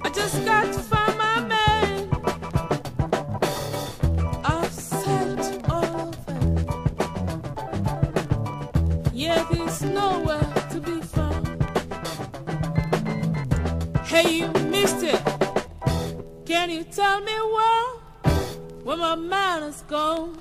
I just got man. I've all over. Yet he's nowhere to be found. Hey, mister, can you tell me where, where my man is gone?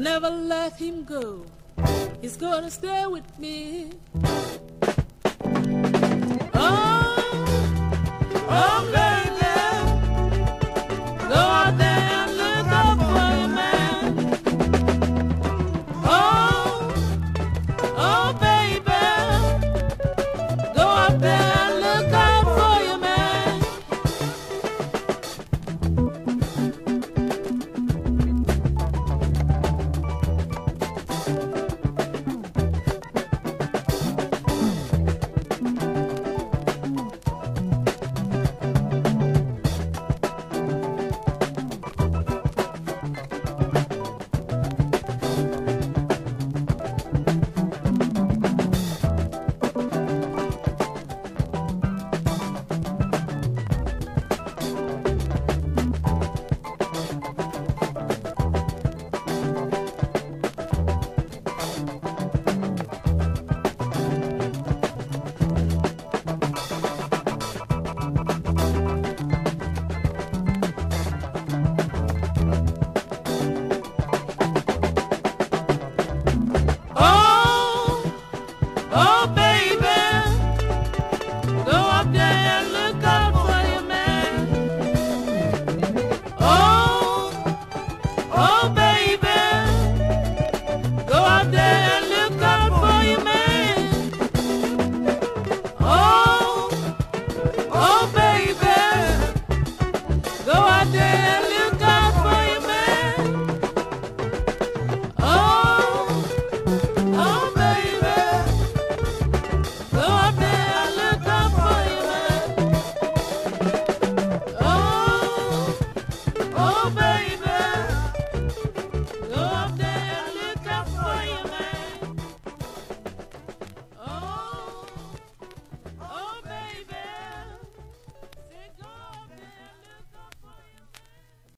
I'll never let him go. He's gonna stay with me